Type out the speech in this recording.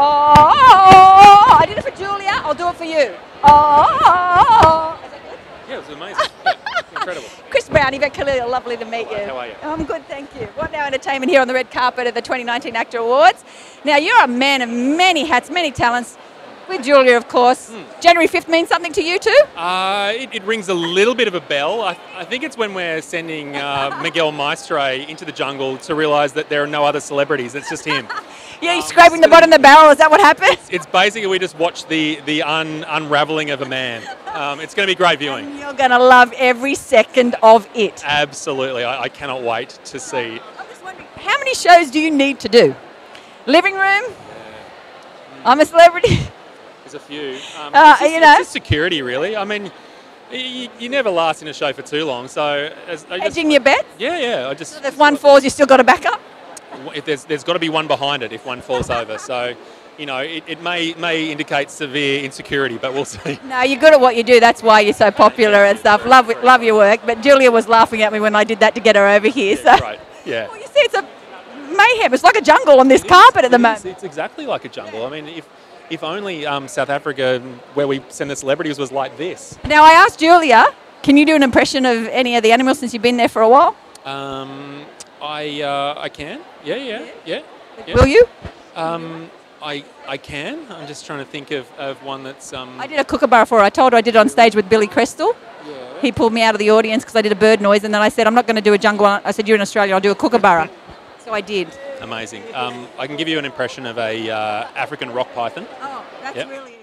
Oh, I did it for Julia. I'll do it for you. Oh. Is that good? Yeah, it was amazing. Yeah, incredible. Chris Brown, Yvette Kaleel, lovely to meet you. How are you? I'm good, thank you. What Now Entertainment here on the red carpet at the 2019 AACTA Awards. Now, you're a man of many hats, many talents. With Julia, of course. Hmm. January 5th means something to you too? Uh, it, it rings a little bit of a bell. I, I think it's when we're sending uh, Miguel Maestre into the jungle to realise that there are no other celebrities. It's just him. Yeah, you're scraping the bottom of the barrel. Is that what happened? It's basically we just watch the the un, unraveling of a man. Um, it's going to be great viewing. You're going to love every second of it. Absolutely, I, I cannot wait to see. I'm just wondering, how many shows do you need to do? Living room? I'm a celebrity. There's a few. Um, Uh, it's just, you know. it's just security, really. I mean, you, you never last in a show for too long. So, as, I just, Hedging your bets? yeah, yeah. I just If one falls, you still got a backup? If there's there's got to be one behind it if one falls over. So, you know, it, it may may indicate severe insecurity, but we'll see. No, you're good at what you do. That's why you're so popular and stuff. Love love your work. But Julia was laughing at me when I did that to get her over here. So Right? Yeah. Well, you see, it's a mayhem. It's like a jungle on this carpet at the moment. It's exactly like a jungle. I mean, if if only um, South Africa, where we send the celebrities, was like this. Now I asked Julia, can you do an impression of any of the animals since you've been there for a while? Um, I uh, I can. Yeah, yeah, yeah. yeah. Will you? Um, I I can. I'm just trying to think of, of one that's um. I did a kookaburra for her. I told her I did it on stage with Billy Crystal. Yeah. He pulled me out of the audience because I did a bird noise, and then I said, I'm not going to do a jungle. I said, You're in Australia, I'll do a kookaburra. so I did. Amazing. Um, I can give you an impression of a uh, African rock python. Oh, that's Yep. really